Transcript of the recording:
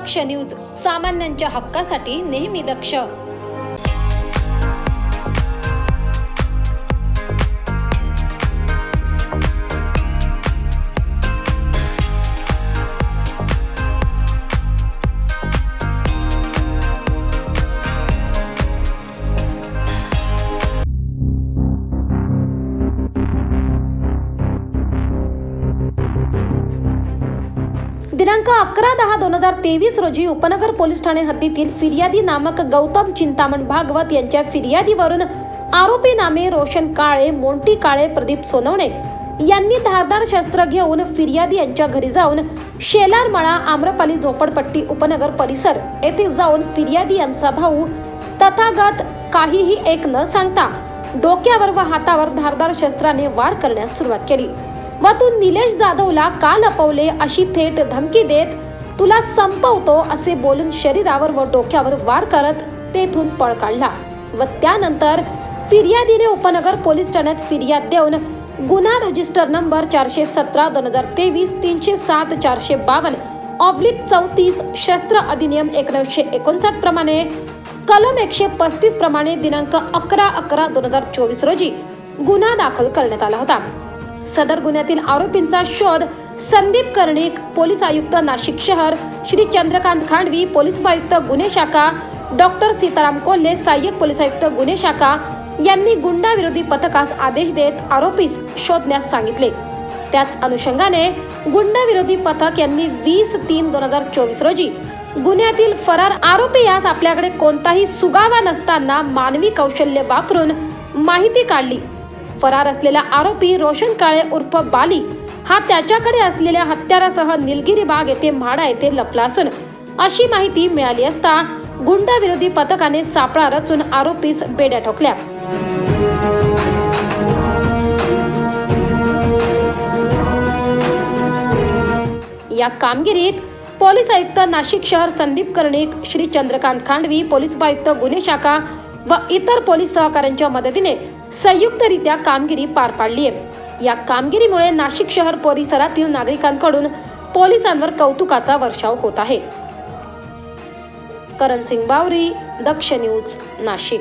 दक्ष news सामान्यांच्या हक्कासाठी नेहमी दक्ष. दिनांक अकरा दहा दोन हजार तेवीस रोजी उपनगर पोलीस ठाणे हद्दीतील फिर्यादी नामक गौतम चिंतामण भागवत यांच्या फिर्यादीवरून आरोपी नामे रोशन काळे मोंटी काळे प्रदीप सोनवणे यांनी धारदार शस्त्र घेऊन फिर्यादी यांच्या घरी जाऊन शेलारमळा आम्रपाली झोपडपट्टी उपनगर परिसर येथे जाऊन फिर्यादी यांचा भाऊ तथागत काहीही एक न सांगता डोक्यावर व हातावर धारदार शस्त्राने वार करण्यास सुरुवात केली. व तू निलेश जाधवला का लपवले अशी थेट धमकी देत तुला संपवतो असे बोलून शरीरावर व डोक्यावर वार करत तेथून पळ काढला. व त्यानंतर फिर्यादीने उपनगर पोलीस ठाण्यात फिर्याद देऊन गुन्हा रजिस्टर नंबर चारशे सतरा दोन हजार तेवीस तीनशे सात चारशे बावन्न ऑब्लिक चौतीस शस्त्र अधिनियम एकोणीसशे एकोणसाठ प्रमाणे कलम एकशे पस्तीस प्रमाणे दिनांक अकरा अकरा दोन हजार चोवीस रोजी गुन्हा दाखल करण्यात आला होता. सदर गुन्ह्यातील आरोपींचा शोध संदीप कर्णिक पोलीस आयुक्त नाशिक शहर श्री चंद्रकांत खांडवी पोलीस उपायुक्त गुन्हे शाखा डॉक्टर सीताराम कोल्हे सहाय्यक पोलीस आयुक्त गुन्हे शाखा यांनी गुंडा विरोधी पथकास आदेश देत आरोपीस शोधण्यास सांगितले. त्याच अनुषंगाने गुंडा विरोधी पथक यांनी वीस तीन दोन हजार चोवीस रोजी गुन्ह्यातील फरार आरोपी यास आपल्याकडे कोणताही सुगावा नसताना मानवी कौशल्य वापरून माहिती काढली. फरार असलेला आरोपी रोशन काळे उर्फ बाली हा त्याच्याकडे असलेल्या हत्यारासह निलगिरी बाग येथे म्हाडा येथे लपला असून अशी माहिती मिळाली असता गुंडाविरोधी पथकाने सापळा रचून आरोपीस बेड्या ठोकल्या. या कामगिरीत पोलीस आयुक्त नाशिक शहर संदीप कर्णिक श्री चंद्रकांत खांडवी पोलीस उपायुक्त गुन्हे शाखा व इतर पोलीस सहकाऱ्यांच्या मदतीने संयुक्तरित्या कामगिरी पार पाडली आहे या कामगिरीमुळे नाशिक शहर परिसरातील नागरिकांकडून पोलिसांवर कौतुकाचा वर्षाव होत आहे. करण सिंग बावरी दक्ष न्यूज नाशिक.